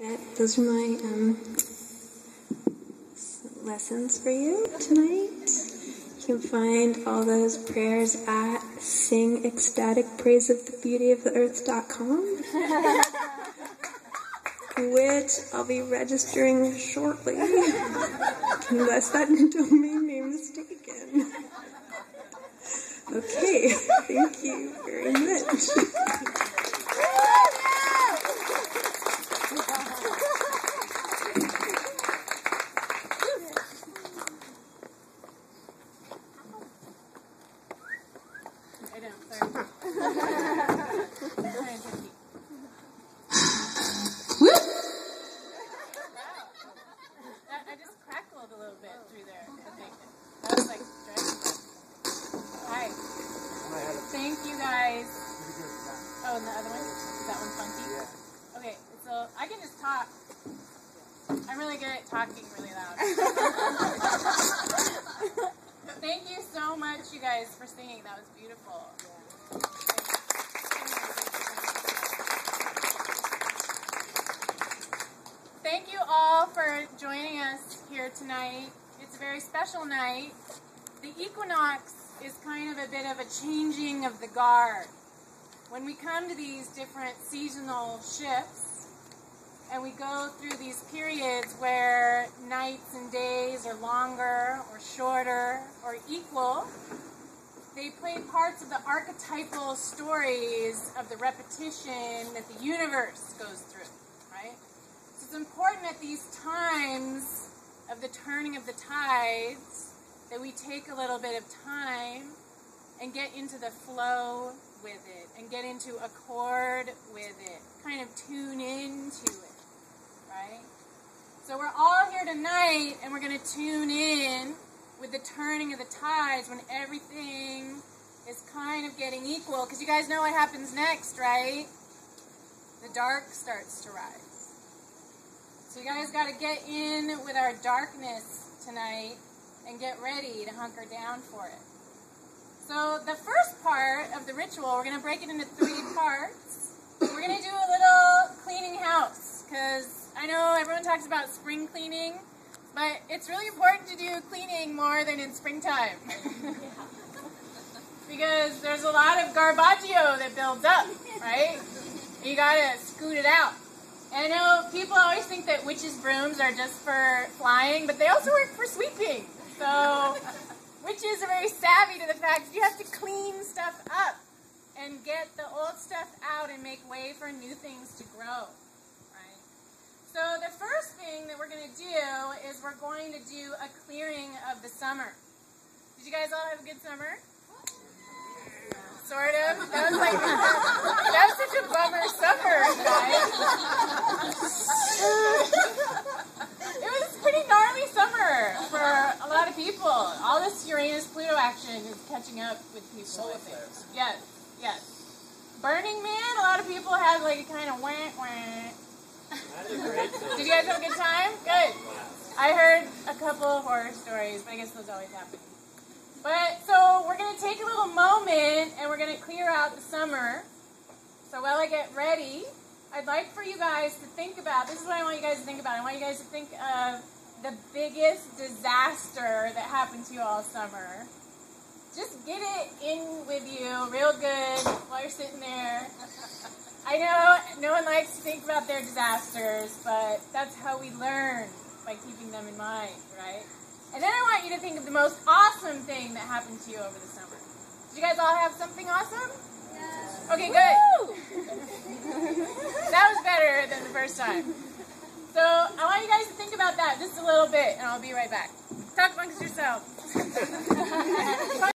That those are my um, lessons for you tonight. You can find all those prayers at sing ecstatic praise of the beauty of the earth.com, which I'll be registering shortly, unless that domain name is taken. Okay, thank you very much. I know, sorry. Scientific. That, I just crackled a little bit through there. I think. That was like dragon breath. Hi. Thank you guys. Oh, and the other one? Is that one funky? Okay, so I can just talk. I'm really good at talking really loud. Thank you so much, you guys, for singing. That was beautiful. Thank you all for joining us here tonight. It's a very special night. The equinox is kind of a bit of a changing of the guard. When we come to these different seasonal shifts, and we go through these periods where nights and days are longer or shorter or equal, they play parts of the archetypal stories of the repetition that the universe goes through, right? So it's important at these times of the turning of the tides that we take a little bit of time and get into the flow with it and get into accord with it, kind of tune into it, right? So we're all here tonight and we're going to tune in with the turning of the tides when everything is kind of getting equal. Because you guys know what happens next, right? The dark starts to rise. So you guys got to get in with our darkness tonight and get ready to hunker down for it. So the first part of the ritual, we're going to break it into three parts. We're going to do a little cleaning house because I know everyone talks about spring cleaning, but it's really important to do cleaning more than in springtime. because there's a lot of garbaggio that builds up, right? You gotta scoot it out. And I know people always think that witches' brooms are just for flying, but they also work for sweeping. So witches are very savvy to the fact that you have to clean stuff up and get the old stuff out and make way for new things to grow. Right? So the first thing that we're going to do is we're going to do a clearing of the summer. Did you guys all have a good summer? Sort of. That was like that was such a bummer summer, guys. it was a pretty gnarly summer for a lot of people. All this Action is catching up with people. I think. Yes, yes. Burning Man, a lot of people had like a kind of went went. Did you guys have a good time? Good. I heard a couple of horror stories, but I guess those always happen. But so we're gonna take a little moment and we're gonna clear out the summer. So while I get ready, I'd like for you guys to think about this is what I want you guys to think about. I want you guys to think of the biggest disaster that happened to you all summer. Just get it in with you real good while you're sitting there. I know no one likes to think about their disasters, but that's how we learn by keeping them in mind, right? And then I want you to think of the most awesome thing that happened to you over the summer. Did you guys all have something awesome? Yes. Okay, good. that was better than the first time. So I want you guys to think about that just a little bit, and I'll be right back. Talk amongst yourselves.